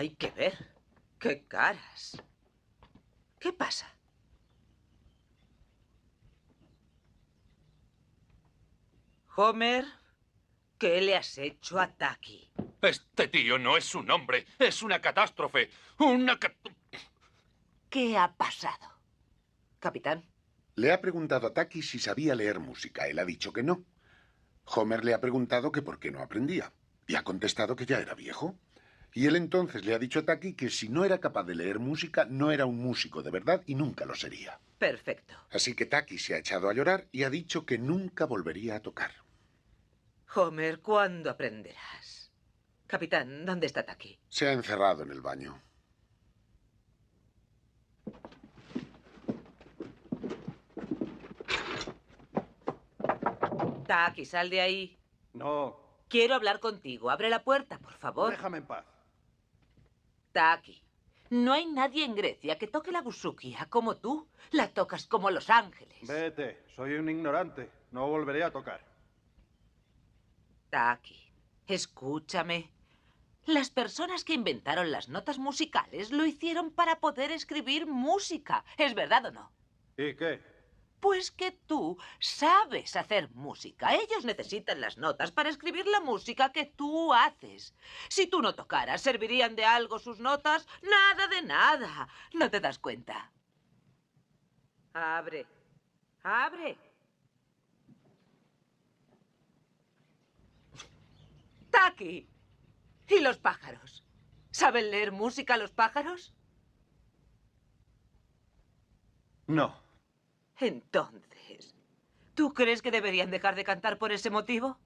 Hay que ver. ¡Qué caras! ¿Qué pasa? Homer, ¿qué le has hecho a Taki? Este tío no es un hombre, es una catástrofe. Una ca- ¿Qué ha pasado? Capitán, Le ha preguntado a Taki si sabía leer música. Él ha dicho que no. Homer le ha preguntado que por qué no aprendía. Y ha contestado que ya era viejo. Y él entonces le ha dicho a Taki que si no era capaz de leer música, no era un músico de verdad y nunca lo sería. perfecto. Así que Taki se ha echado a llorar y ha dicho que nunca volvería a tocar. Homer, ¿cuándo aprenderás? Capitán, ¿dónde está Taki? Se ha encerrado en el baño. Taki, sal de ahí. No, Quiero hablar contigo. Abre la puerta, por favor. déjame en paz. Taki, no hay nadie en Grecia que toque la buzukia como tú. La tocas como Los Ángeles. Vete, soy un ignorante. No volveré a tocar. Taki, escúchame. Las personas que inventaron las notas musicales lo hicieron para poder escribir música. ¿Es verdad o no? ¿Y qué? Pues que tú sabes hacer música. Ellos necesitan las notas para escribir la música que tú haces. Si tú no tocaras, ¿servirían de algo sus notas? Nada de nada. ¿No te das cuenta? Abre. Abre. Taki. ¿Y los pájaros? ¿Saben leer música los pájaros? No. Entonces, ¿tú crees que deberían dejar de cantar por ese motivo?